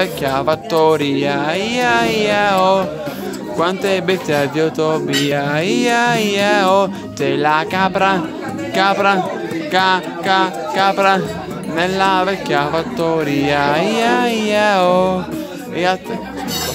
vecchia fattoria, ia ia oh. Quante bestie avvio Tobia, ia ia oh. Te la capra, capra, ca ca capra, nella vecchia fattoria, ia ia oh. E a te.